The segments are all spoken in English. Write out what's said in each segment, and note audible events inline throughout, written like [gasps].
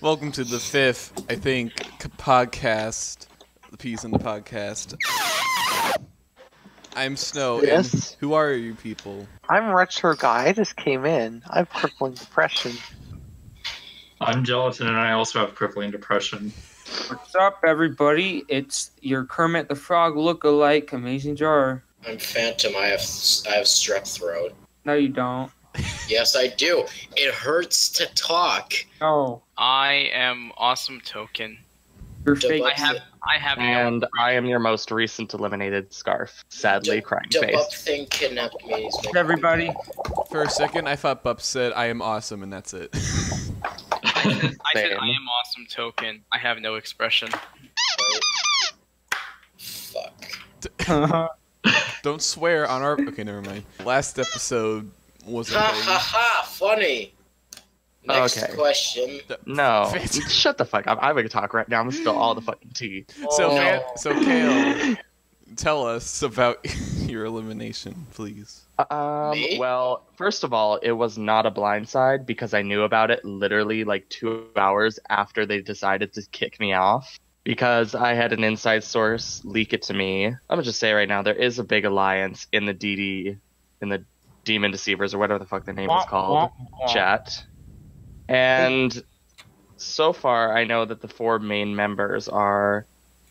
Welcome to the fifth, I think, podcast. The Peas in the podcast. I'm Snow. and Yes? who are you people? I'm retro guy. I just came in. I have crippling depression. I'm gelatin, and I also have crippling depression. What's up, everybody? It's your Kermit the Frog look-alike, Amazing Jar. I'm Phantom. I have I have strep throat. No, you don't. Yes, I do. It hurts to talk. Oh. I am awesome token. you're fake. I have thi- I have no And I am your most recent eliminated scarf. Sadly, dub- crying dub up face. thing kidnapped me. He's making me Everybody. For a second, I thought Bup said, I am awesome, and that's it. I said I am awesome token. I have no expression. Fuck. [laughs] Don't swear on our. Okay, never mind. Last episode was a Ha thing. ha ha! Funny. Next Okay. question. No, [laughs] shut the fuck up. I'm gonna talk right now. I'm gonna spill all the [gasps] fucking tea. So, Oh. Fan- so Kale, [laughs] tell us about [laughs] your elimination, please. Um, Me? well, first of all, it was not a blindside because I knew about it literally like two hours after they decided to kick me off. Because I had an inside source leak it to me. I'm gonna just say right now, there is a big alliance in the DD, in the Demon Deceivers or whatever the fuck the name is called. chat. And so far, I know that the four main members are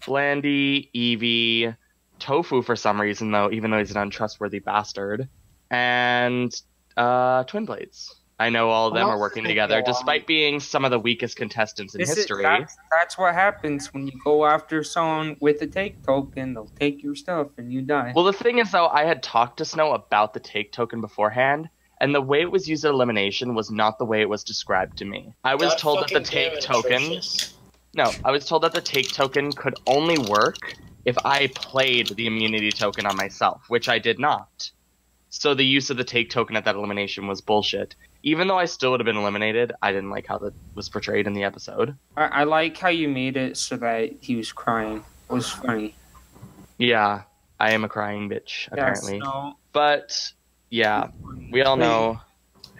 Blandy, Evie, Tofu for some reason, though, even though he's an untrustworthy bastard, and uh, Twin Blades. I know all of them are working together, despite being some of the weakest contestants in This is- history. that's, that's what happens when you go after someone with a take token. They'll take your stuff and you die. Well, the thing is, though, I had talked to Snow about the take token beforehand, and the way it was used at elimination was not the way it was described to me. I was God told that the take token. Atrocious. No, I was told that the take token could only work if I played the immunity token on myself, which I did not. So the use of the take token at that elimination was bullshit. Even though I still would have been eliminated, I didn't like how that was portrayed in the episode. I, I like how you made it so that he was crying. It was funny. Yeah, I am a crying bitch, apparently. Yes, no, But yeah, we all know.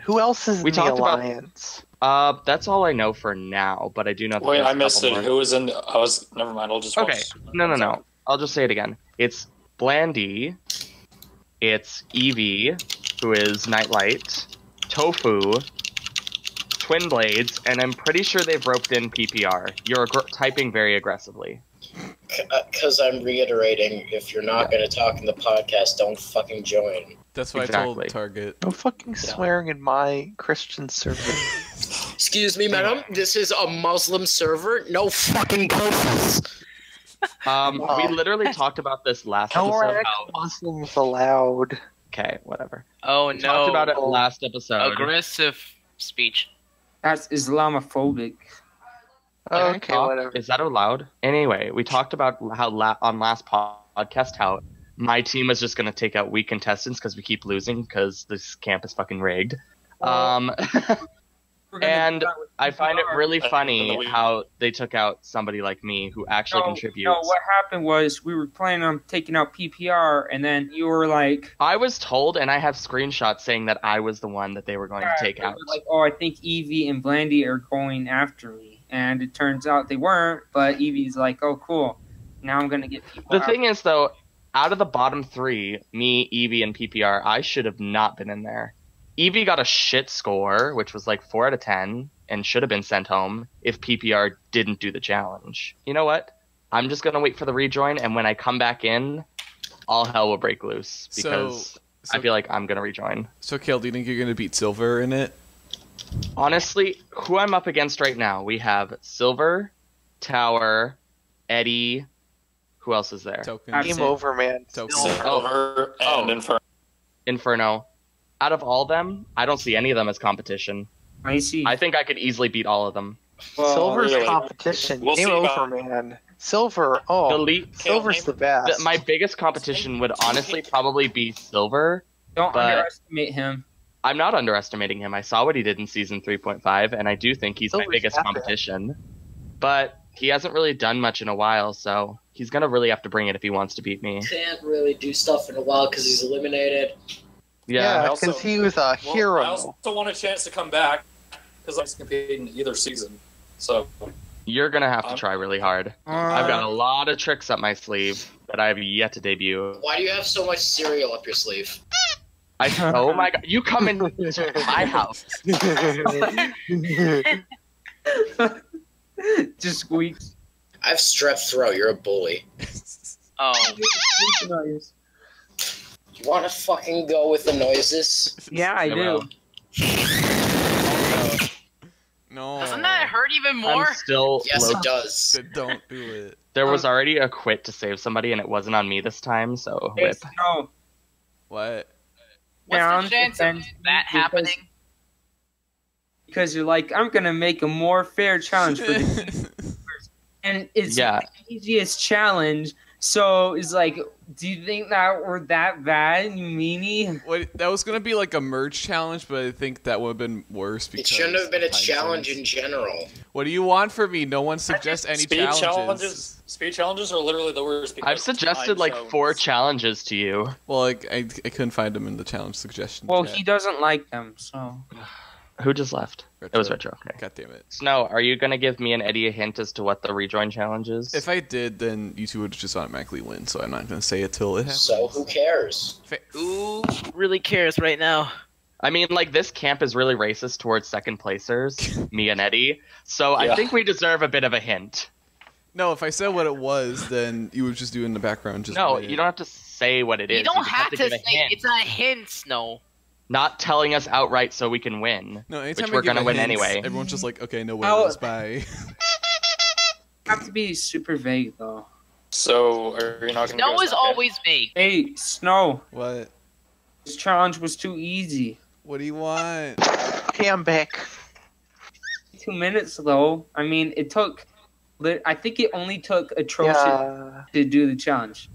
Who else is We in the talked about- alliance? Uh, that's all I know for now. But I do know. That Wait, there's I a missed it. more. Who was in? I was. Never mind. I'll just. Okay. No, no, no. I'll just say it again. It's Blandy. It's Evie, who is Nightlight. Tofu. Twin Blades, and I'm pretty sure they've roped in PPR. You're aggr- typing very aggressively. Because uh, I'm reiterating, if you're not going to talk in the podcast, don't fucking join. That's what I told Target. No fucking swearing in my Christian server. [laughs] Excuse me, madam. This is a Muslim server. No fucking curses. Um, we literally talked about this last No episode. radical Muslims allowed. Okay, whatever. Oh We talked about it no! last episode. Aggressive speech. that's Islamophobic. Can Okay, talk? whatever. Is that allowed? Anyway, we talked about how la- on last podcast how my team was just going to take out weak contestants because we keep losing because this camp is fucking rigged. Um, We're [laughs] gonna And do that with I find it really funny how they took out somebody like me who actually no, contributes. No, what happened was we were planning on taking out PPR, and then you were like, I was told, and I have screenshots saying that I was the one that they were going to take out. like, oh, I think Evie and Blandy are going after me, and it turns out they weren't. But Evie's like, oh, cool. Now I'm gonna get people. The after thing is, though, out of the bottom three, me, Evie, and PPR, I should have not been in there. Evie got a shit score, which was like 4 out of 10, and should have been sent home if PPR didn't do the challenge. You know what? I'm just going to wait for the rejoin, and when I come back in, all hell will break loose because So, I feel like I'm going to rejoin. so Kale, do you think you're gonna beat Silver in it? Honestly, who I'm up against right now, we have Silver, Tower, Eddie. Who else is there? Token. That's Game over, man. Token. Oh. Silver and Oh. Inferno. Inferno. Out of all them, I don't see any of them as competition. I see. I think I could easily beat all of them. Well, Silver's really. competition. We'll Game over, about- man. Silver. Oh, the Oh, le- Silver's the the- best. my biggest competition would honestly probably be Silver. don't underestimate him. I'm not underestimating him. I saw what he did in season 3.5, and I do think he's my biggest epic. competition. But he hasn't really done much in a while, so he's gonna really have to bring it if he wants to beat me. Can't really do stuff in a while because he's eliminated. Yeah. yeah, because he was a Well, hero. I also want a chance to come back. because I was competing either season. So You're gonna have to Um, try really hard. I've got a lot of tricks up my sleeve that I have yet to debut. Why do you have so much cereal up your sleeve? I [laughs] oh my god, you come into my house. [laughs] Just squeaks. I have strep throat. You're a bully. [laughs] Oh, You want to fucking go with the noises? Yeah, I I do. will. No. doesn't that hurt even more? I'm still Yes, low- it does. Then Don't do it. There was already a quit to save somebody, and it wasn't on me this time. So Hey, no, What? What's down the chance of that because- happening? because you're like, I'm gonna make a more fair challenge for [laughs] the and it's Yeah. the easiest challenge. So it's like, do you think that were that bad, you meanie? What? That was gonna be like a merge challenge, but I think that would have been worse. Because It shouldn't have been a of time challenge in general. What do you want from me? No one suggests any speed challenges. challenges. Speed challenges are literally the worst. because I've suggested time like zones. four challenges to you. Well, like I, I couldn't find them in the challenge suggestions. Well, yet. he doesn't like them, so [sighs] [sighs] [sighs] Who just left? It was retro. Okay. God damn it. Snow, are you gonna give me and Eddie a hint as to what the rejoin challenge is? If I did, then you two would just automatically win. So I'm not gonna say it till it happens. So who cares? Who really cares right now? I mean, like this camp is really racist towards second placers, [laughs] me and Eddie. So I think we deserve a bit of a hint. No, if I said what it was, then you would just do it in the background. Just no, you don't have to say what it is. You don't just have to, give say a hint. it's a hint, Snow. Not telling us outright so we can win. No, anytime which we're gonna win hint, anyway. Everyone's just like, okay, no How- worries, bye. [laughs] have to be super vague though. So are you not going to? Snow is always vague. Hey, Snow, what? this challenge was too easy. What do you want? Okay, I'm back. Two minutes though. I mean, it took. I think it only took atrocious Yeah, to do the challenge.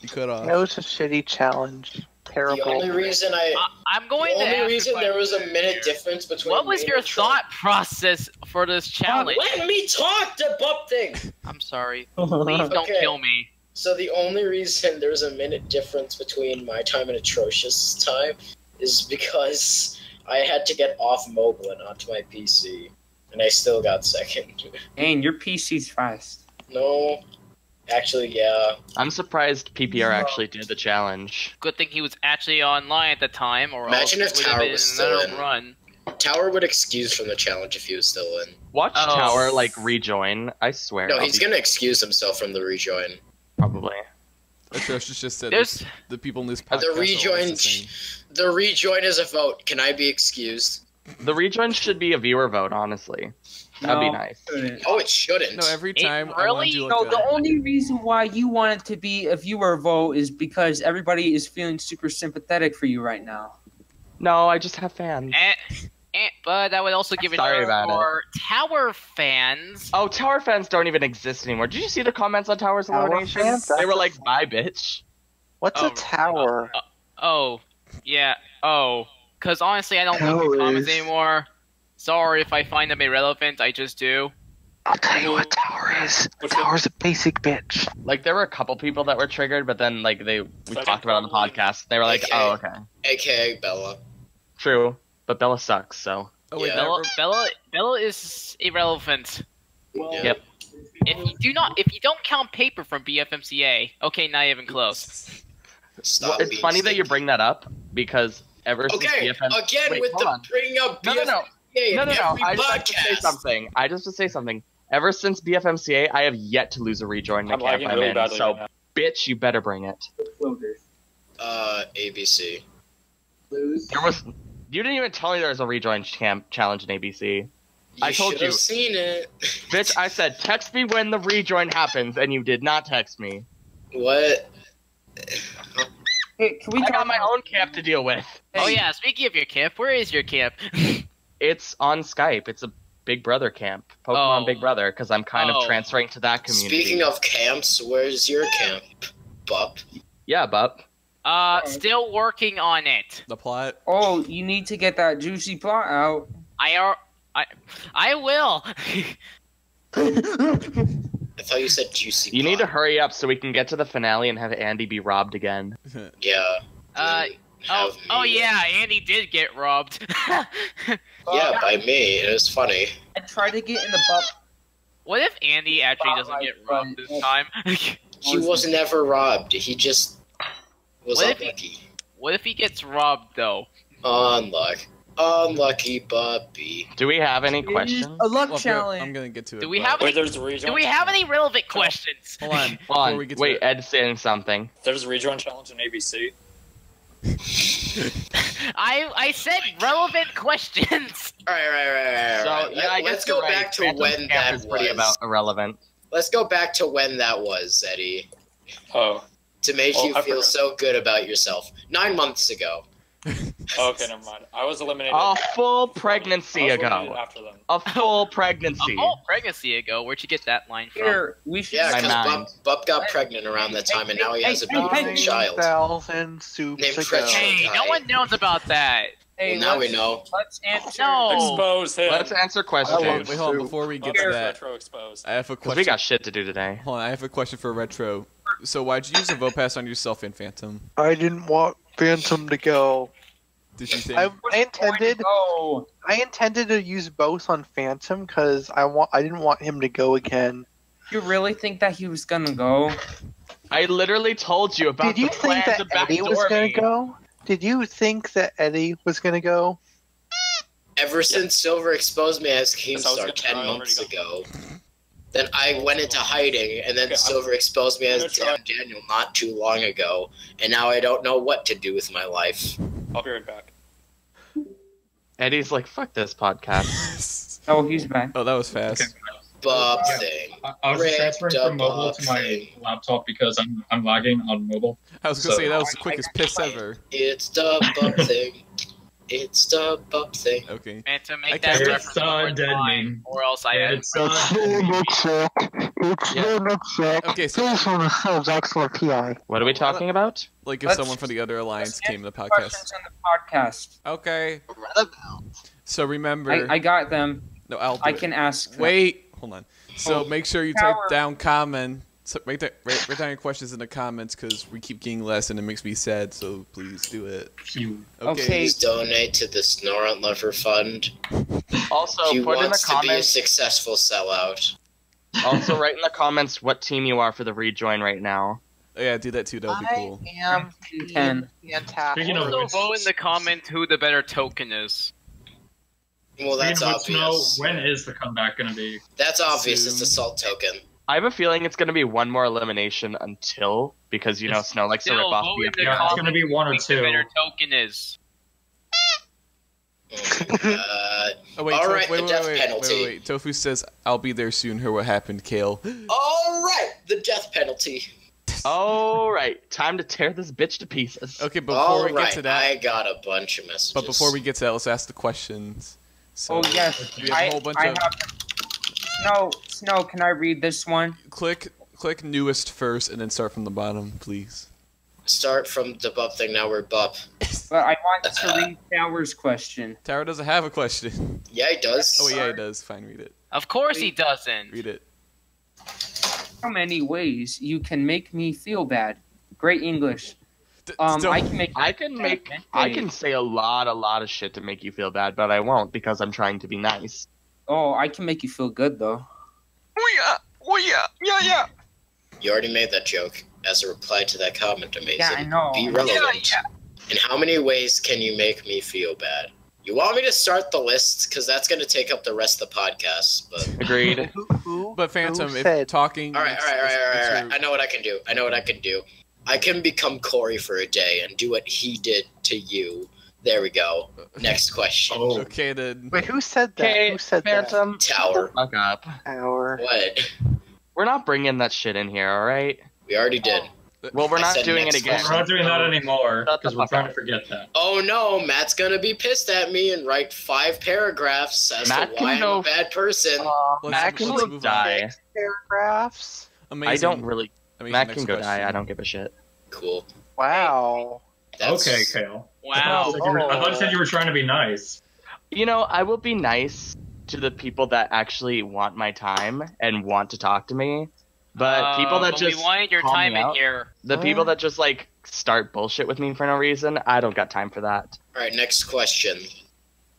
You cut off. that was a shitty challenge. The only reason I, I- I'm going the to. only ask reason there was a minute here. difference between. What was your and Trump- thought process for this challenge? Let me talk, the butt thing. [laughs] I'm sorry. [laughs] Please don't Okay. kill me. So the only reason there's a minute difference between my time and atrocious time is because I had to get off mobile and onto my PC, and I still got second. Dang, your PC's fast. no, actually, yeah. I'm surprised PPR actually did the challenge. Good thing he was actually online at the time, or Imagine else if it would have Tower been was still another in. run. Tower would excuse from the challenge if he was still in. Watch Oh. Tower like rejoin. I swear. No, I'll he's be- gonna excuse himself from the rejoin. probably. Atrocious just said There's this- the people in this podcast The always rejoin, the the rejoin is a vote. Can I be excused? The rejoin should be a viewer vote, honestly. That'd be No. nice. Oh, it shouldn't. No, every It time I want really- to do No, like the only reason why you want it to be a viewer vote is because everybody is feeling super sympathetic for you right now. No, I just have fans. Eh, eh, but that would also give it Sorry about it. Tower fans. Oh, Tower fans don't even exist anymore. Did you see the comments on Tower's Tower elimination? fans? They were like, "Bye, bitch." What's Oh, a tower? Oh, yeah. Oh, because honestly, I don't look at comments anymore. Sorry if I find them irrelevant. I just do. I'll tell you what tower is. Which one? Tower's a basic bitch. Like there were a couple people that were triggered, but then like they we Second talked about on the podcast. They were like, Okay. "Oh, okay, AKA Bella. true." But Bella sucks, so oh wait, Yeah. Bella, Bella, Bella is irrelevant. Yeah. Yep. If you do not, if you don't count paper from BFMCA, okay, not even close. Stop it's being funny that you bring that up because ever Okay, since BFM again Wait, with the on. bringing up No, no, no. BFMCA No, no, no. I just have to say something. I just have to say something. Ever since BFMCA, I have yet to lose a rejoin in I'm camp lagging I'm really in. badly So, right now. bitch, you better bring it. Uh, ABC. Lose. There was. You didn't even tell me there was a rejoin champ challenge in ABC. You I told should you. have seen it. Bitch, I said text me when the rejoin happens, and you did not text me. What? Hey, can we I talk got my own camp to deal with. Oh yeah, speaking of your camp, where is your camp? [laughs] It's on Skype. It's a Big Brother camp, Pokemon Oh. Big Brother, because I'm kind Oh. of transferring to that community. Speaking of camps, where's your camp, Bup? yeah, Bup. Uh, still working on it. the plot. Oh, you need to get that juicy plot out. I are, I, I will. I thought you said juicy. You need to hurry up so we can get to the finale and have Andy be robbed again. Yeah. uh, Oh, oh yeah, Andy did get robbed. [laughs] Yeah, by me. It was funny. I tried to get in the butt. what if Andy actually doesn't get robbed this time? [laughs] He was never robbed. He just was What if he- unlucky. what if he gets robbed though? Unlucky. Unlucky puppy. Do we have any questions? A luck Well, challenge. I'm gonna get to it. Do we but- have Wait, there's a rejoin. Do we have any relevant questions? Hold on. Hold Before on. we get to Wait, it. Ed's saying something. There's a rejoin challenge in ABC. I I said relevant questions. [laughs] All right, right, right, right. So right. yeah, I Let- guess Let's go you're right. back to Phantom when Camp that is pretty was. about irrelevant. Let's go back to when that was, Eddie, Oh, to make Oh, you I feel forgot. so good about yourself. Nine months ago. Okay, never mind. I was eliminated. A full pregnancy ago. After them. A full A pregnancy. whole pregnancy ago. Where'd you get that line from? Here, we should. Yeah, because mind. Bub, Bub got pregnant around that time, and now he has a Hey, hey, beautiful hey. child. Thousand soups Named ago. Hey, no one knows about that. Hey, Well, now we know. Let's answer. No. Expose him. Let's answer questions. love Wait, hold on. Before we get Here. to that, Retro exposed. I have a question. we got shit to do today. Hold on, I have a question for Retro. So why'd you use a vote pass on yourself in Phantom? I didn't want Phantom to go. Did you think? I, I intended Oh, I intended to use both on Phantom because I want I didn't want him to go again. you really think that he was gonna go? I literally told you about Did you the think plan that to Eddie was backdoor gonna go? Did you think that Eddie was gonna go? Ever since Silver exposed me as Yes, I Keemstar ten months got- ago, then I went into oh. hiding, and then Okay, I'm- Silver exposed me as gonna Damn Daniel not too long ago, and now I don't know what to do with my life. I'll be right back. Eddie's like, fuck this podcast. [laughs] Oh, he's back. oh, that was fast. Bub Yeah. thing. I, I was Ripped transferring from mobile to my thing. laptop because I'm I'm lagging on mobile. I was gonna So- say that was the quickest piss ever. It's the Bub thing. It's the Bub thing. Okay. And to I make can't- that It's reference so one more dead time, meme. or else I had. It's uh, It's Yeah. the Okay, so Please from the excellent PI. What are we talking about? like if Let's- someone from the other alliance let's came to the podcast. Questions on the podcast. Okay. So remember. I, I got them. no, I'll. Do I it. can ask. them. Wait. Hold on. So Oh, make sure you power. type down comment. So write, that, write, write down your questions in the comments because we keep getting less and it makes me sad. So please do it. Okay. Okay. Please donate to the Snorunt Lover Fund. Also, he put in the wants to be a comments. successful sellout. also, write in the comments what team you are for the rejoin right now. Oh, yeah, do that too. That would be cool. I am Ten. fantastic. Speaking Also, which- vote in the comment who the better token is. Well, that's Speaking of which, obvious. when is the comeback gonna be? That's obvious. It's the salt token. I have a feeling it's going to be one more elimination until because you know It's- Snow likes to Still, rip off vote the Yeah, it's gonna be one or thinks the two. better token is. Uh, [laughs] Oh wait, All Tofu, right, wait, the wait, death wait, penalty. Wait, wait, wait. Tofu says, "I'll be there soon." Hear what happened, Kale. [laughs] all right, the death penalty. All right, time to tear this bitch to pieces. Okay, before all we right, get to that, I got a bunch of messages. but before we get to that, let's ask the questions. So, Oh yes. we have I, a whole bunch I of have. Snow, Snow, can I read this one? click click newest first, and then start from the bottom, please. start from the bub thing. Now we're bub. [laughs] But I want to read Tower's question. Tower doesn't have a question. Yeah, he does. Oh yeah, he does. Fine, read it. Of course he doesn't. Read it. How many ways you can make me feel bad? Great English. D- Um, don't- I can make. I can make I can say a lot, a lot of shit to make you feel bad, but I won't because I'm trying to be nice. Oh, I can make you feel good though. Oh yeah, oh yeah, yeah, yeah. You already made that joke as a reply to that comment. Amazing. Yeah, I know. Be relevant. In how many ways can you make me feel bad? You want me to start the list because that's going to take up the rest of the podcast. But Agreed. [laughs] Who, who, But Phantom, who if said, talking. all right, all right, all right, all right, all right. makes I know what I can do. I know what I can do. I can become Corey for a day and do what he did to you. There we go. Next question. Oh, Okay then. Wait, who said that? Okay, who said Phantom, Tower. fuck up. that? Hour. What? We're not bringing that shit in here, all right? We already did. Well, we're I not doing it next again. we're not doing that anymore because we're trying up. to forget that. Oh no, Matt's gonna be pissed at me and write five paragraphs as Matt to why I'm go a bad person. Uh, Let's, Matt can go on. die. paragraphs. Amazing. I don't really. Amazing. Matt can go die. I don't give a shit. Cool. Wow. That's, Okay, Kale. Wow. I thought you were- I thought you said you were trying to be nice. You know, I will be nice to the people that actually want my time and want to talk to me. But people Uh, that but just we wanted your call me time in here. the people that just like start bullshit with me for no reason, I don't got time for that. All right, next question.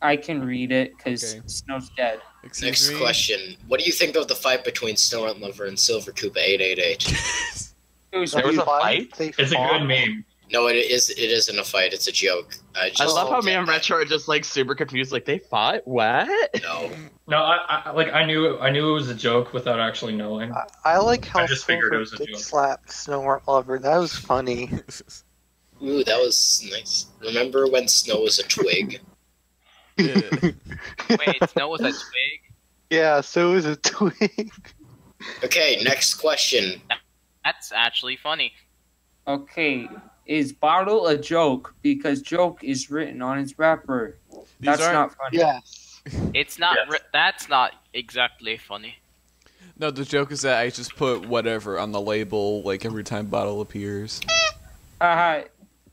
I can read it because Okay. Snow's dead. Excuse Next me? question. What do you think of the fight between Snow and Lover and Silver Koopa 888? [laughs] There was a Fun. fight? It's a good meme. No, it is. It isn't a fight. It's a joke. I, just I love how me and Retro are just like super confused. Like they fought? What? No. No, I, I like I knew I knew it was a joke without actually knowing. I, I like how I just figured it was a joke. slap Snow Lover. That was funny. [laughs] Ooh, that was nice. Remember when Snow was a twig? Yeah. [laughs] Wait, Snow was a twig? Yeah, so it was a twig. Okay, next question. That's actually funny. Okay, is bottle a joke? Because joke is written on its wrapper. These That's aren't- funny. Yes. [laughs] It's not. Yes. Ri- that's not exactly funny. No, the joke is that I just put whatever on the label like every time bottle appears. Uh,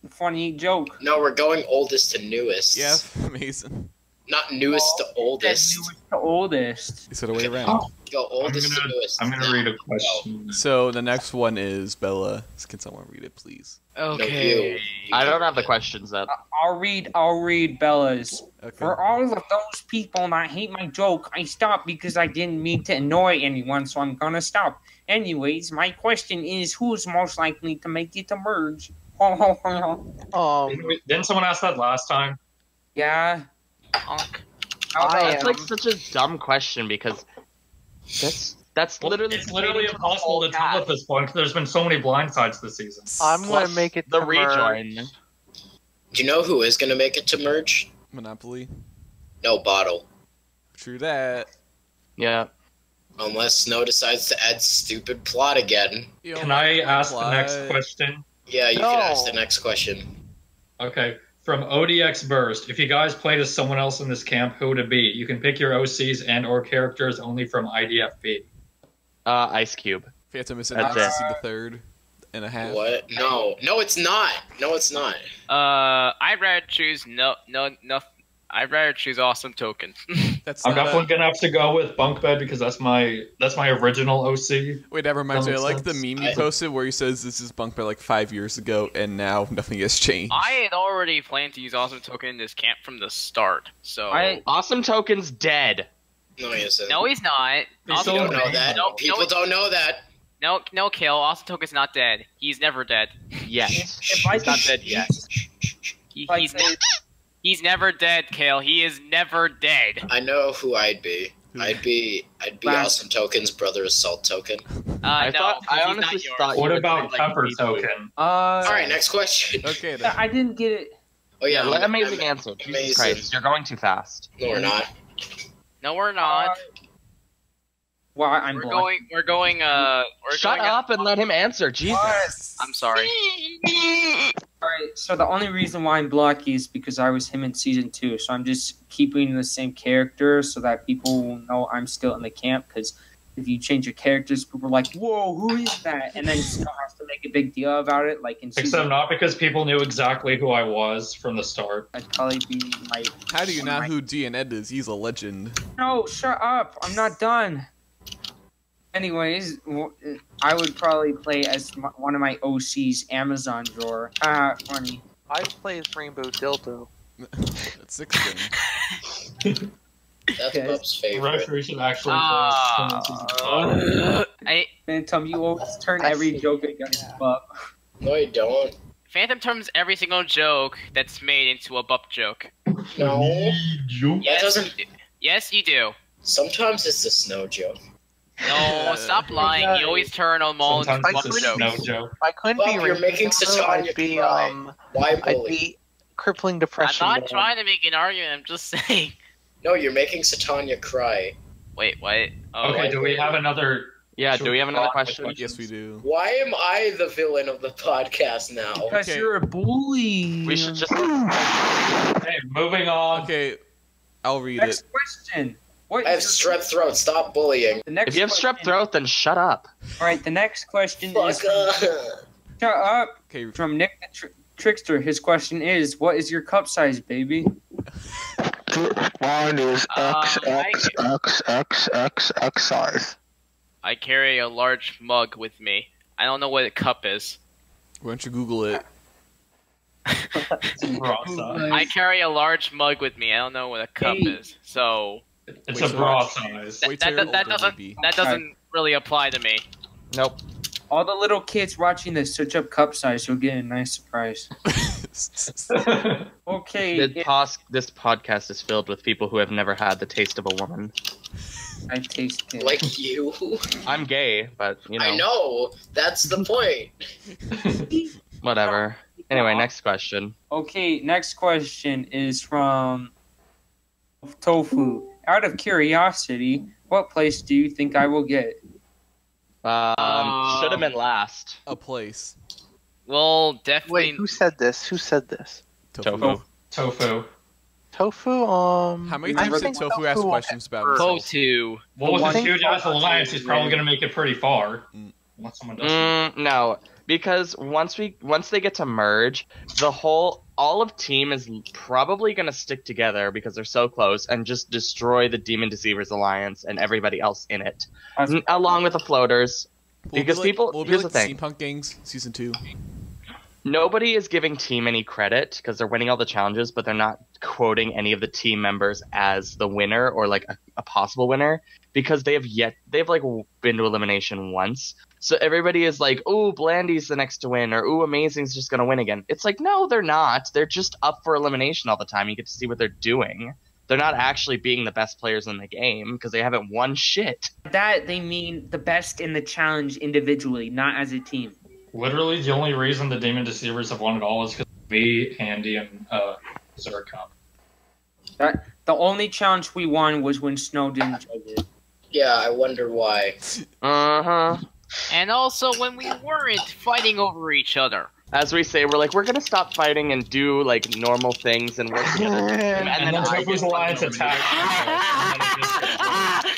funny joke. No, we're going oldest to newest. Yeah, [laughs] Mason. Not newest to oldest. Newest to oldest. It's the other way around. Go oldest gonna- to newest. I'm gonna read a question. So the next one is Bella. Can someone read it, please? Okay. I don't have the questions up. I'll read. I'll read Bella's. Okay. For all of those people that hate my joke, I stopped because I didn't mean to annoy anyone, so I'm gonna stop. Anyways, my question is, who's most likely to make it to merge? Ho ho ho ho. Um, didn't someone ask that last time? Yeah. Honk. I about- That's like such a dumb question because that's that's literally it's literally pertaining to the impossible to tell at this point because there's been so many blindsides this season. I'm gonna Plus make it the to rejoin. merge. Do you know who is gonna make it to merge? Monopoly. No, Bottle. True that. Yeah. Unless Snow decides to add stupid plot again. You Can I ask the next plot. question? Yeah, you No. can ask the next question. Okay. From ODX Burst, if you guys played as someone else in this camp, who would it be? You can pick your OCs and or characters only from IDFB. Uh, Ice Cube. Phantom is That's That's the third and a half. What? No, no, it's not. No, it's not. Uh, I'd rather choose no, no, no. I'd rather choose awesome token. [laughs] That's I'm definitely a, gonna have to go with Bunk Bed because that's my that's my original OC. Wait, that reminds That me. I makes like the meme you posted where he says this is bunk bed like five years ago, and now nothing has changed. I had already planned to use awesome token in this camp from the start. So I Awesome Token's dead. No, he isn't. no, he's not. He's Awesome don't know that. No, People no, don't know that. no, no kill. Awesome token's not dead. He's never dead. Yes, if I He's not dead yet. He, he's, they- ne- he's never dead, Kale. He is never dead. I know who I'd be. I'd be I'd be Wow. Awesome Token's brother Assault Token. Uh, I no, thought- I honestly not yours. thought- What you would about say, like, Pepper me too. Token? uh, All right, next question. [laughs] Okay then. I didn't get it. Oh yeah, Let I'm- amazing I'm- answer. Jesus amazing. Christ, you're going too fast. No, we're not. No, we're not. Well, I'm we're blind. going. We're going. Uh, we're Shut going. up and let him answer. Jesus. I'm sorry. [laughs] Alright, so the only reason why I'm blocky is because I was him in season two. So I'm just keeping the same character so that people will know I'm still in the camp. Because if you change your characters, people are like, "Whoa, who is that?" And then Snow has to make a big deal about it. Like in Except season, not because people knew exactly who I was from the start. I'd probably be my. How do you not my- who DNN is? He's a legend. No, shut up! I'm not done. Anyways, I would probably play as one of my OCs, Amazon drawer. Ah, funny. I play as Rainbow Dildo. [laughs] That's six then. That's Yes. Bub's favorite. Referee should actually Ah. play. I, Phantom, you always turn I every see. joke against Bup. No, you don't. Phantom turns every single joke that's made into a bup joke. No. You. Yes, doesn't. you do. Yes, you do. Sometimes it's a snow joke. No, stop [laughs] lying. You always turn on all into Sometimes bup it's a jokes. joke. I couldn't Bob, be you're Rainbow making Dildo, Satania I'd be cry. um, Why I'd bully? be crippling depression. I'm not man. trying to make an argument. I'm just [laughs] saying. No, you're making Satania cry. Wait, what? Oh, Okay, do we have another? Yeah, do we have another question? Yes, we do. Why am I the villain of the podcast now? Because Okay. you're a bully. We should just. Hey, moving on. Okay, I'll read Next it. question. What I have is your- strep throat. Stop bullying. The next If you have question- strep throat, then shut up. All right, the next question Fuck is up. shut up Okay, from Nick the Tr- Trickster. His question is, "What is your cup size, baby?" Mine is X, Um, I- X X X X X size. I carry a large mug with me. I don't know what a cup is. Why don't you Google it? Bra [laughs] size. I carry a large mug with me. I don't know what a cup Hey. is. So It's Wait, a so- bra size. that, that, that, that doesn't that doesn't really apply to me. Nope. All the little kids watching this, search up cup size. You'll get a nice surprise. [laughs] [laughs] Okay, This, it- pos- this podcast is filled with people who have never had the taste of a woman. I taste it. Like you. I'm gay, but you know, I know. That's the point. [laughs] whatever. Anyway, next question. Okay, next question is from Tofu. Out of curiosity, what place do you think I will get? Um, Uh, should have been last. A place. Well, definitely. Wait, who said this? Who said this? Tofu. Tofu. Tofu. Um. How many times did think Tofu ask questions about Go himself? to. Well, with one his thing- huge ass alliance, he's probably gonna make it pretty far. Mm. Unless someone does. Mm, no, because once we once they get to merge, the whole all of team is probably gonna stick together because they're so close and just destroy the Demon Deceivers alliance and everybody else in it, N- along with the floaters. We'll be Because like- people- we'll be here's like the thing. Steampunk Gangs season two. Nobody is giving team any credit because they're winning all the challenges, but they're not quoting any of the team members as the winner or like a, a possible winner because they have yet they've like been to elimination once. So everybody is like, "Ooh, Blandy's the next to win," or "Ooh, Amazing's just gonna win again." It's like, no, they're not. They're just up for elimination all the time. You get to see what they're doing. They're not actually being the best players in the game because they haven't won shit. That they mean the best in the challenge individually, not as a team. Literally, the only reason the Demon Deceivers have won it all is because me, Andy, and uh, Zercom. That the only challenge we won was when Snow didn't judge it. Yeah, I wonder why. Uh huh. And also when we weren't fighting over each other. As we say, we're like, we're gonna stop fighting and do like normal things and work together. And, And then then I alliance one attacked.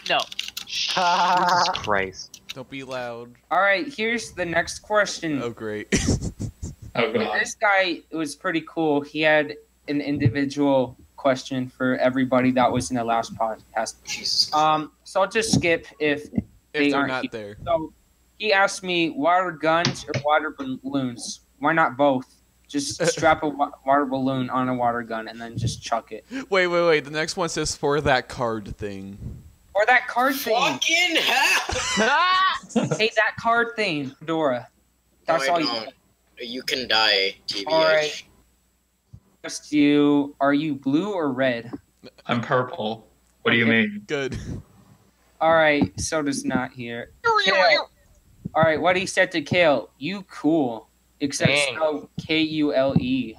[laughs] no. Jesus Christ. Don't be loud. All right, here's the next question. Oh great. Oh god. This guy was pretty cool. He had an individual question for everybody that was in the last podcast. Um, so I'll just skip if if They they're aren't not here. there. so. He asked me water guns or water balloons. Why not both? Just [laughs] strap a water balloon on a water gun and then just chuck it. Wait, wait, wait. The next one says for that card thing. Or that card thing. Fucking hell! [laughs] Hey, that card thing, Dora. That's no, all I you don't. You can die, TBH. All right. Asked you. Are you blue or red? I'm purple. What do you mean? Good. All right, so does not here. Kale. All right, what he said to Kale, you cool. Except Dang. spelled K U L E.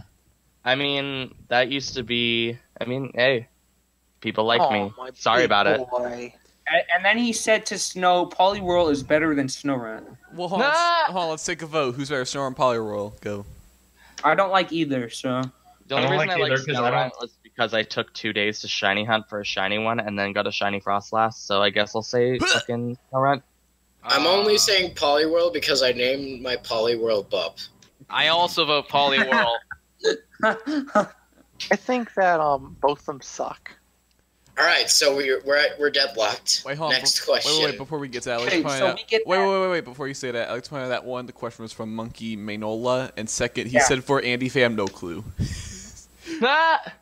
I mean, that used to be. I mean, hey, people like Oh, me. my Sorry big about it. boy. And, and then he said to Snow, Poliwhirl is better than Snorunt. Well, hold on, Nah. let's, hold on. Let's take a vote. Who's better, Snow and Poliwhirl? Go. I don't like either, so. The only don't reason like I like either 'cause I Snorunt was because I took two days to shiny hunt for a shiny one and then got a shiny Froslass. So I guess I'll say fucking Snorunt. I'm Uh, only saying Poliwhirl because I named my Poliwhirl Bup. I also vote Poliwhirl. [laughs] I think that um both of them suck. All right, so we're we're at, we're deadlocked. Wait, hold on. Next Be- question. Wait, wait, wait. Before we get to that, let's Okay, point so out. get wait, that- wait, wait, wait. Before you say that, I'd like point out that one. The question was from Monkey Manola, and second, he Yeah. said for Andy Fam, no clue. [laughs]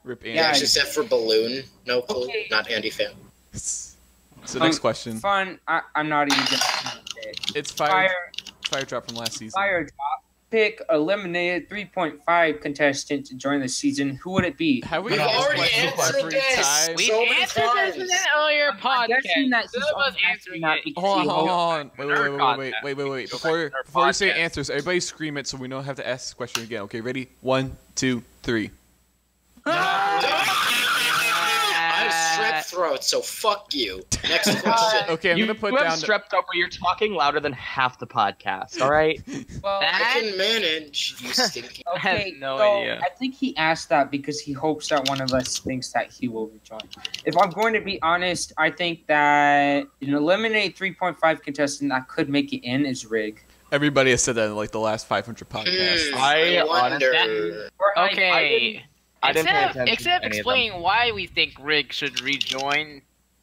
Rip Andy. Yeah, except for Balloon. No clue. Okay. Not Andy fan. So next um, question. Fun. I, am not even. Gonna it. It's fire, fire. Fire drop from last season. Fire drop pick eliminated 3.5 contestant to join the season, who would it be? Have we, we already answered this? We so answered this in an earlier podcast. Guessing that None of us answering it. Hold on, hold on. Wait, wait, wait, wait, wait, wait, wait, wait. Before, before we say answers, everybody scream it so we don't have to ask the question again. Okay, ready? One, two, three. I have strep throat, so fuck you. Next question. Okay, I'm you gonna put you down. have strep throat, but you're talking louder than half the podcast. All right. [laughs] Well, I can manage, you [laughs] stinky. I have Okay, no so idea. I think he asked that because he hopes that one of us thinks that he will rejoin. If I'm going to be honest, I think that an eliminate 3.5 contestant that could make it in is Rig. Everybody has said that in like the last 500 podcasts. Hmm, I I wonder. Or I- Okay. I didn't pay Instead of, attention to instead of of them. explaining why we think Rig should rejoin,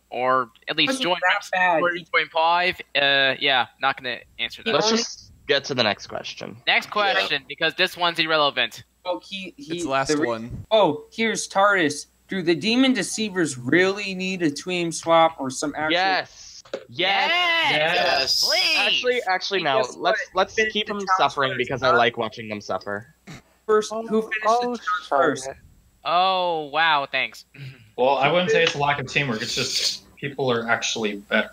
or at least join that or join Five. Uh, yeah, not gonna answer that. Let's just get to the next question. Next question, because this one's irrelevant. Oh, he, he, It's the last re- one. Oh, here's TARDIS. Do the demon deceivers really need a team swap or some actual? Yes. Yes. Yes. Please. Actually, actually, Hey, no. Let's what? let's keep them suffering because? I like watching them suffer. First, who finished oh, the first? Oh wow, thanks. [clears throat] Well, I wouldn't say it's a lack of teamwork. It's just people are actually better.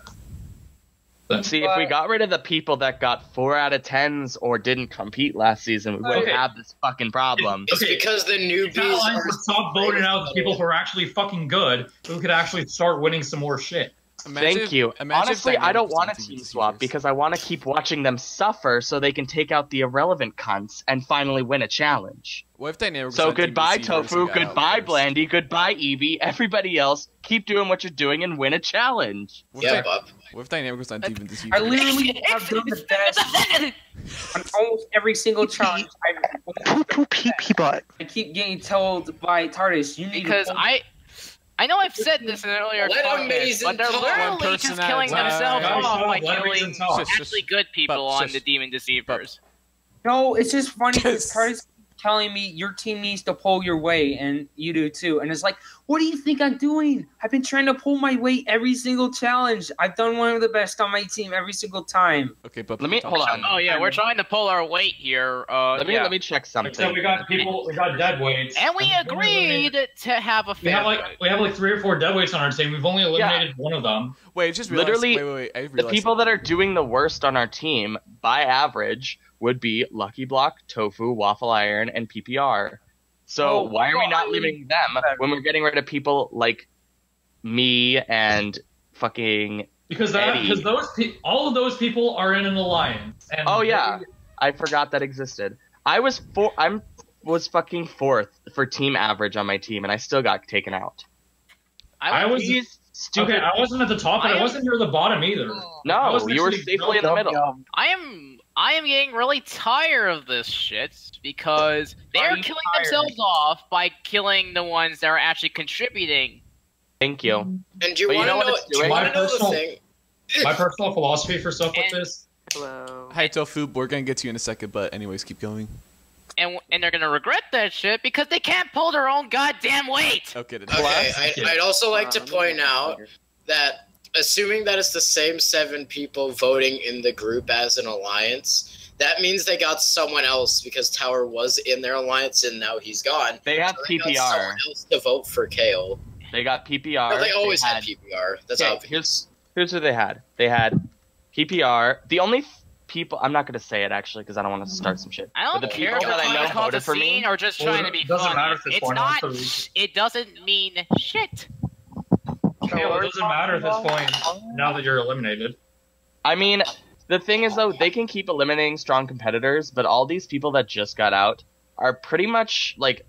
But- See, if we got rid of the people that got four out of tens or didn't compete last season, we wouldn't Okay. have this fucking problem. It's Okay. because the newbies Catalans are would stop voting out the people who are actually fucking good, who could actually start winning some more shit. Imagine Thank you. Honestly, I don't want a team swap because I want to keep watching them suffer so they can take out the irrelevant cunts and finally win a challenge. What if Dynamics was So goodbye, Tofu. Goodbye, first? Blandy. Goodbye, Evie. Everybody else, keep doing what you're doing and win a challenge. What if, Yeah, Dy- Bob. what if Dynamics was on Team I literally have done the best on almost every single challenge. I, Poo poo pee pee butt. I keep getting told by TARDIS, you need Because to I, I know I've said this in an earlier Let podcast, Amazing but they're talk. literally just killing time. themselves off shut by let killing Amazing talk. Shush, shush. actually good people Bub, on shush. the Demon Deceivers. No, it's just funny [laughs] because TARDIS telling me your team needs to pull your weight and you do too. And it's like, what do you think I'm doing? I've been trying to pull my weight every single challenge. I've done one of the best on my team every single time. Okay, but Let me- hold on. Oh yeah, we're trying to pull our weight here. Uh, Let me yeah. let me check something. Except we got people, we got dead weights, and we we've only eliminated- agreed to have a We have like we have like three or four dead weights on our team. We've only eliminated one of them. Wait, just realized, Literally, wait, wait, wait. I the people that are doing the worst on our team by average would be Lucky Block, Tofu, Waffle Iron, and PPR. So Oh, why are we not leaving them when we're getting rid of people like me and fucking? Because that Eddie. because those pe- all of those people are in an alliance. And Oh yeah, I forgot that existed. I was four. I'm was fucking fourth for team average on my team, and I still got taken out. I was These stupid. okay. I wasn't at the top, but I I, wasn't near the bottom either. No, you were safely in the Yum, middle. yum. I am I am getting really tired of this shit because they're you killing tired? themselves off by killing the ones that are actually contributing. Thank you. And do you want know to what know? it's Do you want to My know the personal- thing? [laughs] My personal philosophy for stuff like this. Hello. Hi, Tofu. We're gonna get to you in a second, but anyways, keep going. And, and they're gonna regret that shit because they can't pull their own goddamn weight. Okay. Okay, I, Yeah. I'd also like to Um, point out that assuming that it's the same seven people voting in the group as an alliance, that means they got someone else because Tower was in their alliance and now he's gone. They have So they got PPR. someone else to vote for Kale. They got PPR. No, they always had had PPR. That's Okay, obvious. here's here's who they had. They had PPR. The only f- people I'm not gonna say it actually because I don't want to mm-hmm. start some shit. I don't the care people that I know trying to cause voted for me. or just Well, trying to it be doesn't funny. matter at this it's not. It doesn't mean shit. Well, it doesn't matter at this point now that you're eliminated. I mean, the thing is though, they can keep eliminating strong competitors, but all these people that just got out are pretty much like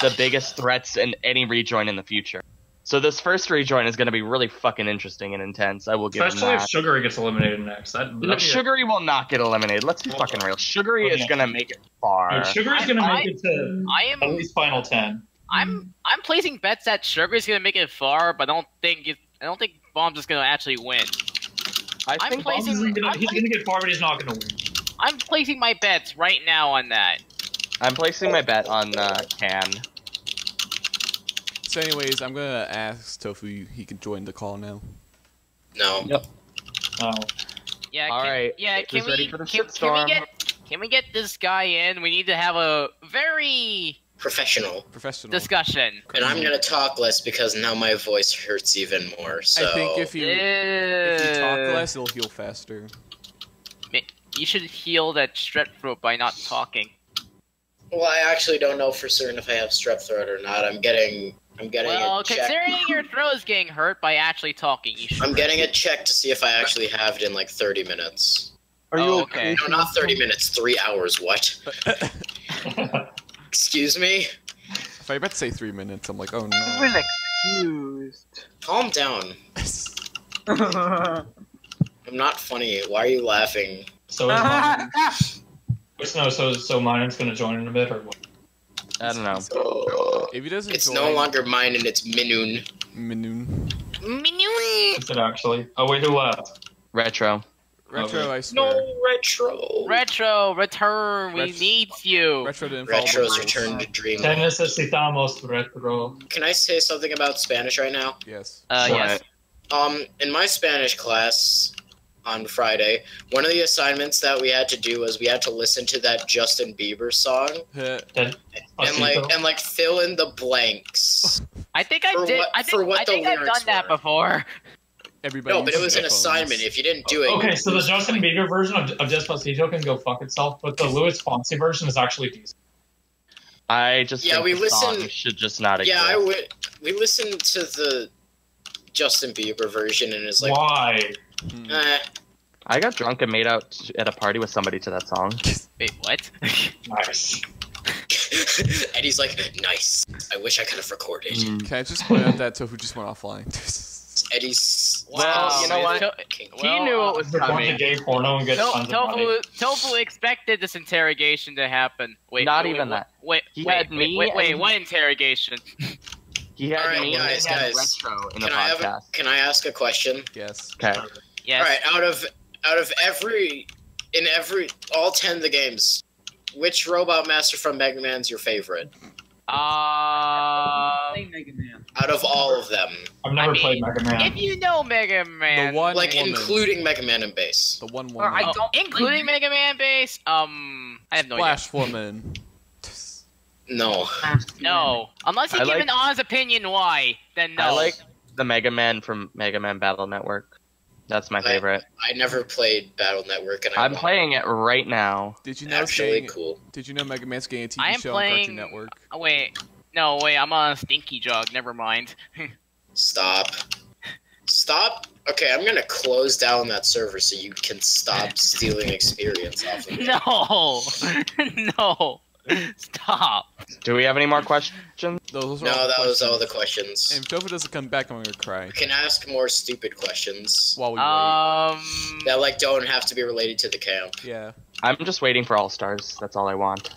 the biggest threats in any rejoin in the future. So this first rejoin is going to be really fucking interesting and intense. I will give them Especially if. Sugary gets eliminated next. That, Look, that'd be a- Sugary will not get eliminated. Let's be fucking real. Sugary is going to make it far. Dude, Sugary's I- gonna I- make it to I am, at least final ten. I'm. I'm placing bets that Sugar's gonna make it far, but I don't think it. I don't think Bomb's just gonna actually win. I I'm think placing- He's gonna, I'm he's gonna get far, but he's not gonna win. I'm placing my bets right now on that. I'm placing my bet on uh, Can. So, anyways, I'm gonna ask Tofu. He can join the call now. No. Yep. Oh. Yeah. All can, right, Yeah. Can who's we? ready for the can, can we get? Can we get this guy in? We need to have a very Professional. Professional. discussion. And I'm gonna talk less because now my voice hurts even more. So I think if you if you talk less, it'll heal faster. You should heal that strep throat by not talking. well, I actually don't know for certain if I have strep throat or not. I'm getting I'm getting Well, a check. considering your throat is getting hurt by actually talking, you should. I'm getting a check to see if I actually have it in like 30 minutes. Are you Oh, okay? okay. No, not 30 minutes. Three hours. What? [laughs] [laughs] [laughs] Excuse me. If I bet to say three minutes, I'm like, oh You've no. been excused. Calm down. [laughs] I'm not funny. Why are you laughing? So is [laughs] mine. no, so so mine's gonna join in a bit or what? I don't know. if he doesn't It's join, no longer mine and it's Minoon. Minoon. Minui. Is it actually? Oh wait, who left? Retro. Retro, Okay. I swear. No retro. Retro, return. We Ret- need you. Retro didn't follow Retro's return to dream. Te necesitamos retro. Can I say something about Spanish right now? Yes. Uh, Sorry. yes. Um, in my Spanish class on Friday, one of the assignments that we had to do was we had to listen to that Justin Bieber song [laughs] Heh. and like and like fill in the blanks. I think I did. what- I think, I think I've lyrics done that before. Everybody. No, but it was an assignment. If you didn't do it, Okay, so the Justin point. Bieber version of, of Despacito can go fuck itself, but the Luis Fonsi version is actually decent. I just Yeah, think we the listen- song should just not Yeah, I would. We listened to the Justin Bieber version, and it's like, Why? Hmm. eh. I got drunk and made out at a party with somebody to that song. [laughs] Wait, what? Nice. [laughs] [laughs] and he's like, nice. I wish I could have recorded. Mm. Can I just point out that Tofu just went offline? Eddie's. Well, you know what? To- He Well, knew uh, it was coming. gay porno and get To- tons of money. Tofu, Tofu expected this interrogation to happen. Wait, Not wait, even wait, that. Wait, He wait, had wait, me wait, wait, and- what interrogation? [laughs] He had Alright, me guys, and guys. Retro in the Can I have? A, podcast. can I ask a question? yes. Okay. Yes. All right, out of out of every in every all ten of the games, which robot master from Mega Man's your favorite? Uh, Mega Man. Out of all of them, I've never I mean, played Mega Man. if you know Mega Man, The one like woman. including Mega Man and Bass. the one Or I woman. Oh, don't including Mega Man Bass, um, I have no idea. Splash woman. No, No, unless you I give like- an honest opinion why, then no. I like the Mega Man from Mega Man Battle Network. That's my favorite. I never played Battle Network, and I I'm playing it right now. Did you know? Actually, Getting, cool. did you know Mega Man's getting a TV I am show on Cartoon Network? Oh, wait, no, wait, I'm on a stinky jug. Never mind. [laughs] Stop. Stop. Okay, I'm gonna close down that server so you can stop [laughs] stealing experience off of me. no, [laughs] no, [laughs] stop. Do we have any more questions? Those are No, all that was all the questions. questions. And if Tofu doesn't come back, I'm gonna cry. You can ask more stupid questions While we wait. Um, that like don't have to be related to the camp. Yeah. I'm just waiting for All Stars. That's all I want.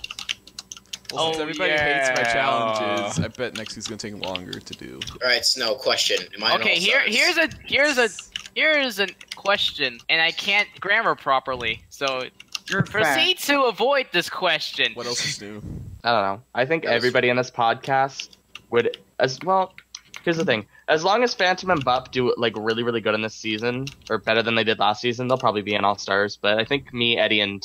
Well, since Oh, everybody hates my yeah. challenges, I bet next week's gonna take longer to do. All right, Snow. Question: Am I okay, here, here's a, here's a, here's a question, and I can't grammar properly, so You're fat. Proceed to avoid this question. What else is new? I don't know. I think Yes. everybody in this podcast would as well. Here's the thing: as long as Phantom and Bup do like really, really good in this season, or better than they did last season, they'll probably be in All Stars. But I think me, Eddie, and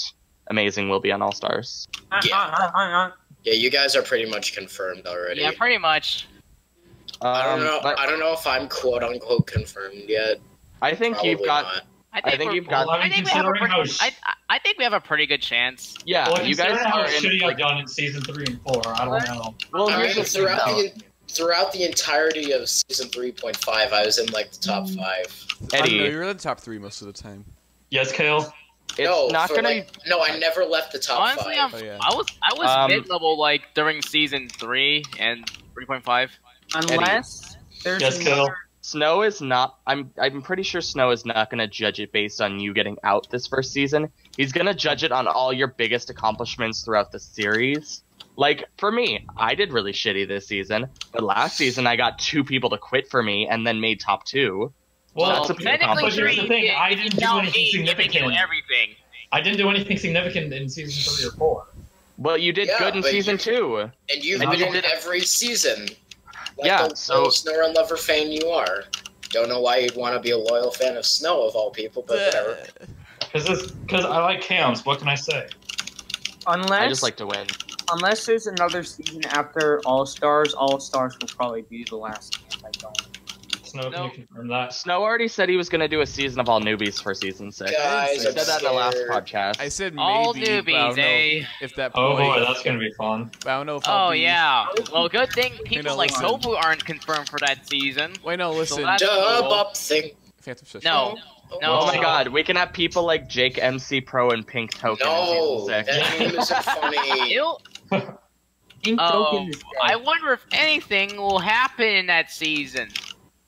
Amazing will be on All Stars. Yeah. Yeah, you guys are pretty much confirmed already. Yeah, pretty much. I don't Um, know. but I don't know if I'm quote unquote confirmed yet. I think Probably you've got. not. I think, think you've got- I I think we have a pretty, how I, I I think we have a pretty good chance. Yeah, well, you guys how are in. shitty Like, I've done in season three and four. I don't know. well, I here's mean, the throughout the throughout the entirety of season three point five, I was in like the top five. I don't know, Eddie, you're in the top three most of the time. Yes, Kale. it's no, not gonna. like, no, I never left the top Honestly, I'm, five. Oh, yeah. I was I was Um, mid level like during season three and three point five. Unless there's Yes, Kale. another. Snow is not. I'm. I'm pretty sure Snow is not going to judge it based on you getting out this first season. He's going to judge it on all your biggest accomplishments throughout the series. Like for me, I did really shitty this season, but last season I got two people to quit for me and then made top two. Well, That's a big technically but here's the thing, I didn't do anything me giving you significant. everything. I didn't do anything significant in season three or four. Well, you did Yeah, good in season you- two. and you've And you been did- every season. Like Yeah, the so- little Snow Lover fan you are. Don't know why you'd want to be a loyal fan of Snow of all people, but whatever. Because because I like cams. What can I say? Unless I just like to win. unless there's another season after All Stars, All Stars will probably be the last. Camp I don't. Snow, No. can you confirm that? Snow already said he was going to do a season of all newbies for season six. Guys, He said I'm that in the last podcast. I said maybe. All but I don't newbies, eh? If that Oh boy, boy, that's gonna be fun. I don't know if I'll Oh be- yeah. Well, good thing people know, like listen. Tofu aren't confirmed for that season. Wait, no, listen. that's- Dub cool. up thing. Phantom No. No. Oh my god, we can have people like Jake MC Pro and Pink Token No, in season that name isn't [laughs] funny. Pink Oh, Token is. I wonder if anything will happen in that season.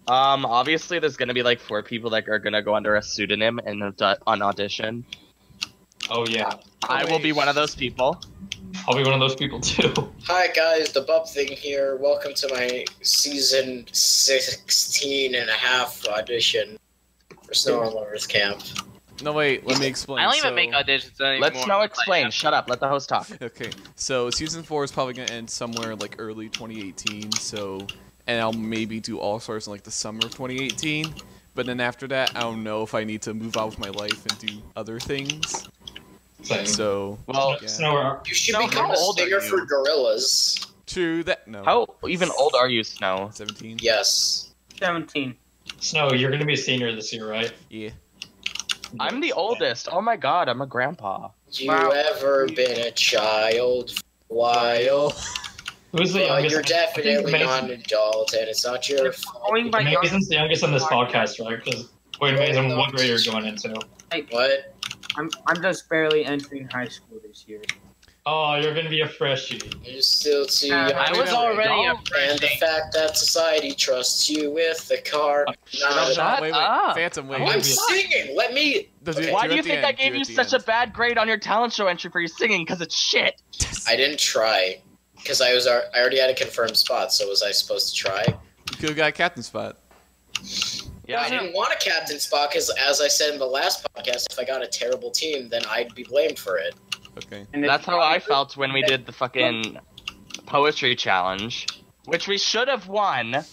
Um, obviously, there's gonna be like four people that are gonna go under a pseudonym and on audition. Oh yeah. I will be one of those people. I'll be one of those people too. [laughs] Hi guys, the Bub thing here. Welcome to my season 16 and a half audition for Snow on Lovers Camp. No, wait. Let me explain. I don't even So- make auditions anymore. Let's now explain. Shut up. Let the host talk. [laughs] Okay, so season four is probably gonna end somewhere like early 2018. So, and I'll maybe do All Stars in like the summer of 2018. But then after that, I don't know if I need to move out with my life and do other things. Same. So, Well, Yeah. Snow, You should Snow, become how a old are singer for Gorillaz. true that. No. How even old are you, Snow? 17. Yes. 17. Snow, you're gonna be a senior this year, right? Yeah. I'm the oldest. Oh my god, I'm a grandpa. You Wow. ever been a child? While Who's the well, youngest? you're definitely not an adult, and it's not your fault. Going by Mason's the youngest on this podcast, right? Because wait, Mason, what grade are you going into? What? I'm, I'm just barely entering high school this year. Oh, you're gonna be a freshie. You're still too Uh, young. I was already a know, And the fact that society trusts you with the car. Shut not- Shut wait, wait. up. Phantom, wait. I'm I'm singing. Let me. okay. do Why do you think I end, do gave you at the such a bad grade on your talent show entry for your singing? Because it's shit. [laughs] I didn't try because I was al- I already had a confirmed spot. So was I supposed to try? You could have got a captain spot. Yeah. I didn't want a captain spot because, as I said in the last podcast, if I got a terrible team, then I'd be blamed for it. Okay. And That's how I felt when we did the fucking poetry challenge, which we should have won.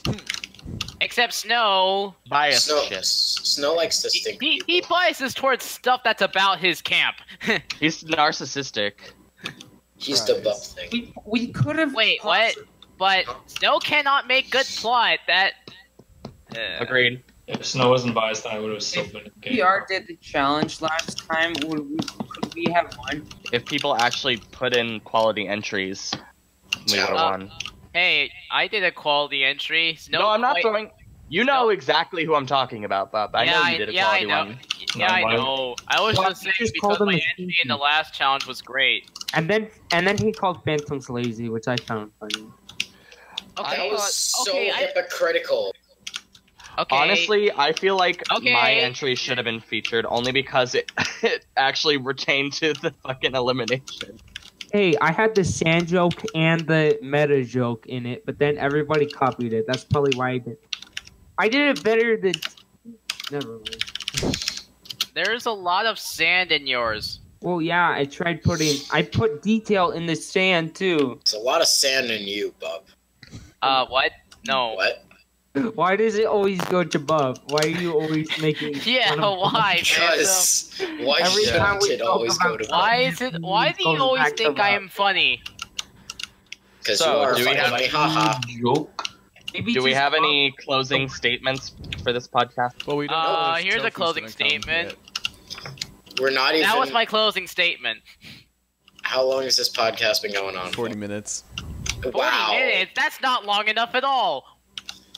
Except Snow. Bias Snow, shit. Snow likes to He, stink. he, he biases towards stuff that's about his camp. [laughs] He's narcissistic. He's the buff thing. We, we could have. Wait, what? But Snow cannot make good plot. That. Uh, Agreed. If Snow wasn't biased, I would have still been in the game. PR did the challenge last time. Would we, could we have won? If people actually put in quality entries, we would have Uh, won. Hey, I did a quality entry. Snow No, I'm not quite- throwing. You know exactly who I'm talking about, Bob. I yeah, know I, you did a yeah, quality I know. one. Yeah, I know. I was Why just saying because called my a entry in the last challenge was great. And then and then he called Phantoms lazy, which I found funny. Okay, that was but- so okay, I- hypocritical. Okay. Honestly, I feel like Okay. my entry should have been featured only because it, [laughs] it actually retained to the fucking elimination. Hey, I had the sand joke and the meta joke in it, but then everybody copied it. That's probably why I did. I did it better than. Never mind. there's a lot of sand in yours. Well, yeah, I tried putting. I put detail in the sand too. There's a lot of sand in you, bub. Uh, what? No. What? [laughs] Why does it always go to Bub? Why are you always making? [laughs] Yeah, fun of why, Because why Every time shouldn't we it talk always go about to Why is it? Why do you always think I am funny? Because So, you are do we have- funny, haha. Joke. Maybe Do we have Bub- any closing statements for this podcast? Well, we don't Uh, if here's a closing statement. yet. We're not even. That was my closing statement. How long has this podcast been going on? 40 minutes. for? 40 Wow. minutes? That's not long enough at all.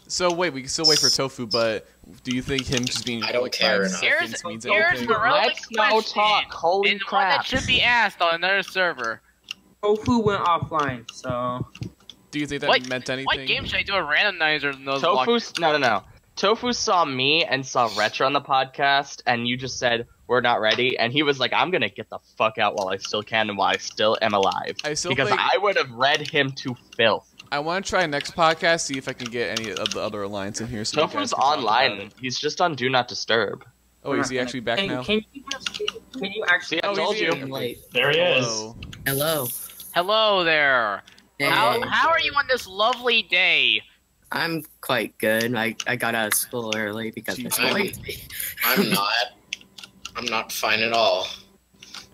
So wait, we can still wait for Tofu, but do you think him just being I don't like, care enough. Here's- means here's anything? Let's no question. talk. Holy and one that crap. should be asked on another server. Tofu went offline, so Do you think that What- meant anything? What game should I do a randomizer in those Tofu, no, no, no. Tofu saw me and saw Retro on the podcast, and you just said we're not ready, and he was like, "I'm gonna get the fuck out while I still can and while I still am alive," I still because think I would have read him to filth. I want to try next podcast, see if I can get any of the other alliance in here. So you Tofu's can talk about online. He's just on Do Not Disturb. Oh, is he actually back can, now? Can you, can you actually? See, I Oh, told you. Late. There he is. Hello. Hello. Hello there. How, Hey. how are you on this lovely day? I'm quite good. I, I got out of school early because Jeez, I I'm- I'm [laughs] not. I'm not fine at all.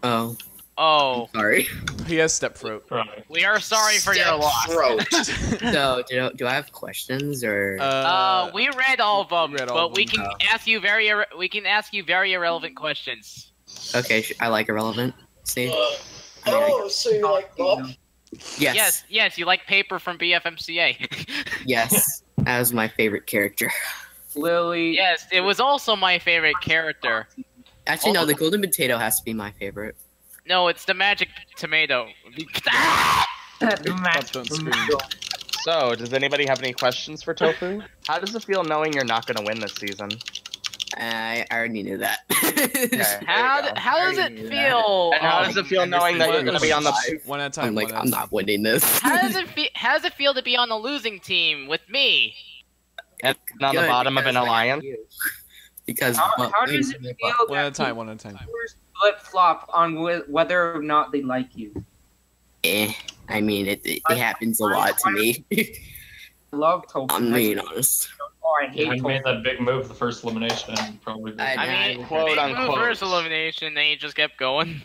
Oh, Oh, sorry. He has step throat. We are sorry for your loss. Throat. [laughs] So, do, do I have questions or? Uh, we read all of them, all but of we them. can ask you very we can ask you very irrelevant questions. okay, I like irrelevant. See? Uh, I mean, I- oh, so you like Bob? yes, Yes, yes, you like paper from BFMCA. [laughs] yes. That was my favorite character. Lily. yes, it was also my favorite character. Actually, no, the golden potato has to be my favorite. No, it's the magic tomato. The match don't from scream. Joel. So, does anybody have any questions for Tofu? How does it feel knowing you're not gonna win this season? I already knew that. [laughs] How d- how does it feel? And how does it feel knowing that you're gonna be on the? One at a time. I'm like, one at a I'm not winning this. How does it [laughs] feel? How does it feel to be on the losing team with me? And on the bottom of an because alliance. Because How, how does it but- feel One at a time. One at a time. Flip flop on wh- whether or not they like you? Eh, I mean, it, it, it happens a lot to me. [laughs] I love Token. I'm being honest. Oh, I hate When made that big move, the first elimination, and probably. I- I mean, quote unquote. first elimination, then you just kept going.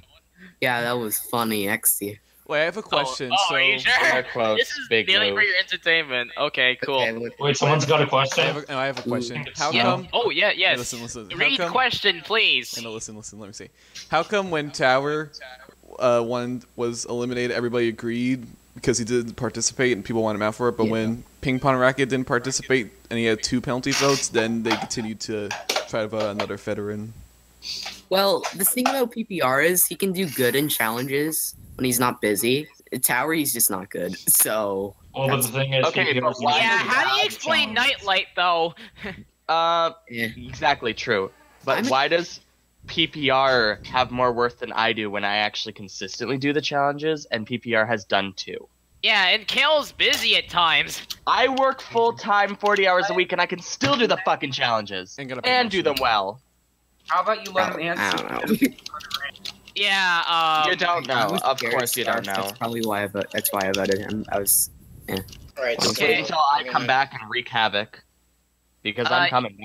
Yeah, that was funny, XD. Wait, I have a question. Oh, oh, so are you sure? Quotes, This is big merely for your entertainment. Okay, cool. Wait, someone's got a question. have a, no, I have a question. How yeah. come? Oh yeah, Hey, yes. Listen, listen. Read come? question, please. No, no, listen, listen. Let me see. How come when Tower uh, one was eliminated, everybody agreed because he didn't participate and people wanted him out for it, but Yeah. when Ping Pong Racket didn't participate and he had two penalty votes, then they continued to try to vote another veteran. Well, the thing about PPR is he can do good in challenges when he's not busy. At Tower, he's just not good. So Well, but the thing is, Okay, he but why yeah, how do you challenge. explain Nightlight though? [laughs] Uh, eh. exactly true. But I'm- why does PPR have more worth than I do when I actually consistently do the challenges, and PPR has done two? Yeah, and Kale's busy at times. I work full time, forty hours a week, and I can still do the fucking challenges And, get a and do them well. How about you let him I don't know. [laughs] Yeah, um, you don't know. Of course, you don't know. That's probably why I vote. That's why I voted him. I was. Alright, so Wait until I come back and wreak havoc, because Uh, I'm coming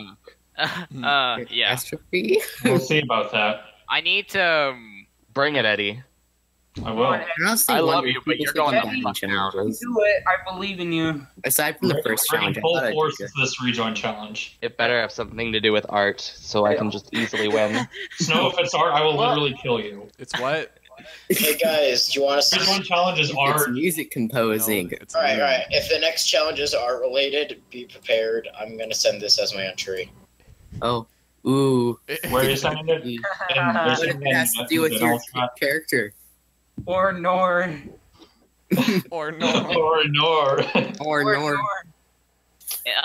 back. [laughs] uh, yeah. Catastrophe. We'll see about that. I need to. Um, Bring it, Eddie. I will. honestly I love you, but you're going I'm the bad in fuck challenges. Do it. I believe in you. Aside from the first Bringing challenge, I full thought I force good. to this rejoin challenge. It better have something to do with art, so I can just easily win. [laughs] Snow, if it's art, I will Well- literally kill you. It's what? Hey guys, do you want to Rejoin challenge is It's art. music composing. No, it's all right, all right. If the next challenges are related, be prepared. I'm gonna send this as my entry. Oh, ooh. Where are you sending it? [laughs] And there's What it has to that- do with that your character? Or nor. Or no. [laughs] or nor. Or Or nor. of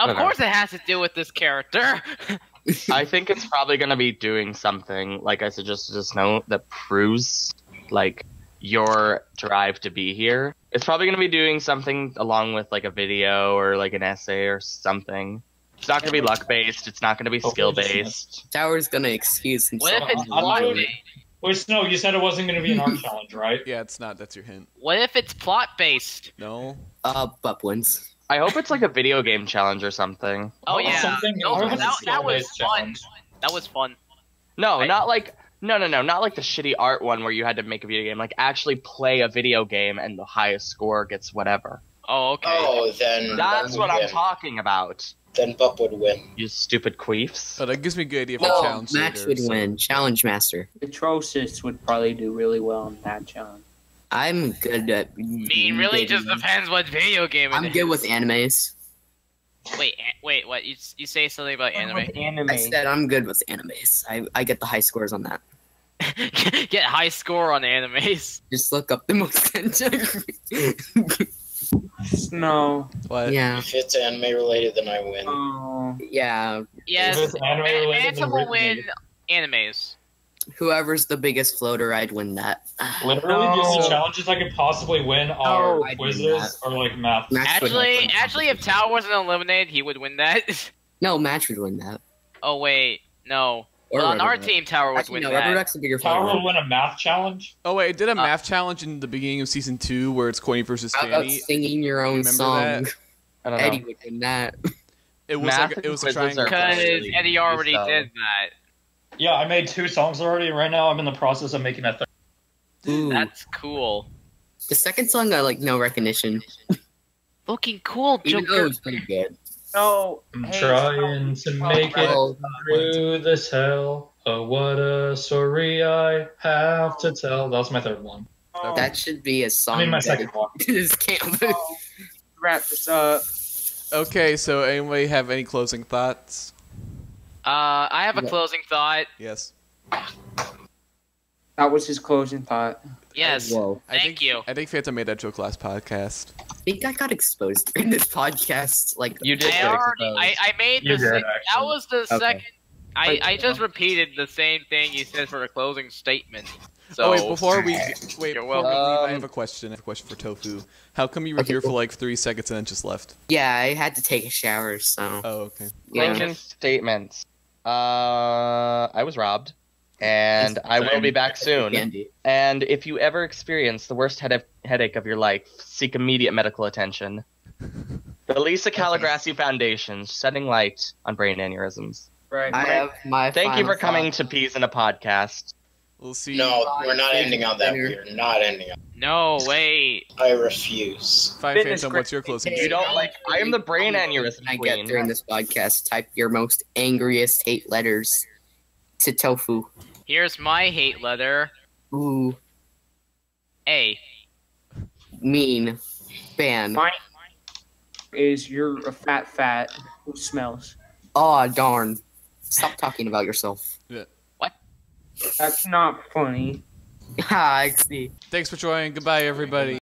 Whatever. course, it has to do with this character. [laughs] I think it's probably gonna be doing something, like I suggested just know, that proves like your drive to be here. It's probably gonna be doing something along with like a video or like an essay or something. It's not gonna be luck based. It's not gonna be skill based. Tower's gonna excuse What himself. if it's I'm plot? Not- Wait, Snow, you said it wasn't going to be an art [laughs] challenge, right? Yeah, it's not. That's your hint. What if it's plot based? No. Uh, Bup wins. I hope it's like a video game challenge or something. Oh Oh, yeah, something no, else. that, that was Skill-based fun. That was fun. No, I- not like no, no, no, not like the shitty art one where you had to make a video game. Like actually play a video game and the highest score gets whatever. Oh okay. Oh, then That's then what I'm talking about. Then Bup would win. You stupid queefs. But that gives me a good idea for No, challenge. Max later, would so- win. Challenge master. Atrocious would probably do really well in that challenge. I'm good at. I mean, really, just depends what video game. it I'm is. good with animes. Wait, a- wait, what? You you say something about anime? Anime. I said I'm good with animes. I, I get the high scores on that. [laughs] Get high score on animes. Just look up the most. [laughs] No. What? yeah, If it's anime related, then I win. Oh. yeah. Yes, If it's anime related, Manta then will Ridley. win animes. Whoever's the biggest floater, I'd win that. [sighs] Literally, the No. only challenges I could possibly win oh, are No. Quizzes or like math. Max would Actually, actually, if Tower wasn't eliminated, he would win that. [laughs] no, Match would win that. oh wait, no. Or Well, on our team, Tower would Actually, win no, that. Rubberduck's a bigger Tower floater. will win a math challenge. Oh wait, I did a Uh, math challenge in the beginning of season two where it's Coiny versus How about singing your own Remember song? that? I don't know. Eddie would win that. It was Math like it was a triangle. Because Eddie already so. did that. Yeah, I made two songs already. Right now, I'm in the process of making a third. Ooh. That's cool. The second song got like no recognition, Looking cool, even though it Joker. was pretty good. No. I'm hey, trying to make it Oh, through this hell. Oh, what a story I have to tell. That was my third one. Oh, that should be a song. I mean, my second one. is camp. oh, wrap this up. Okay, so anybody have any closing thoughts? Uh, I have a Yeah. closing thought. Yes. That was his closing thought. Yes. Whoa. I Thank think, you. I think Phantom made that joke last podcast. I think I got exposed in this podcast. Like, You did. I get already. I, I made You the. did, sec- that was the Okay. second. I, I just repeated the same thing you said for a closing statement. So oh wait, before we wait, You're before we leave, I have a question. I have a question for Tofu. How come you were Okay, here for like three seconds and then just left? Yeah, I had to take a shower, so Oh, okay. yeah. Closing statements. Uh, I was robbed, and I will be back soon. Candy. And if you ever experience the worst head- headache of your life, seek immediate medical attention. [laughs] The Lisa Colagrossi Foundation, shedding light on brain aneurysms. Right. I have my. Thank you for coming thought. to Peas in a Podcast. We'll see. No, we're not ending on that. We're not ending on. no wait. I refuse. Fine Fitness Phantom, what's your closing? You don't like. I am the brain aneurysm I get queen. during this podcast. Type your most angriest hate letters to Tofu. Here's my hate letter. Ooh, A. mean, ban. Mine is you're a fat fat who smells. Aw, darn. Stop talking about yourself. What? That's not funny. Ah, [laughs] I see. Thanks for joining. Goodbye, everybody.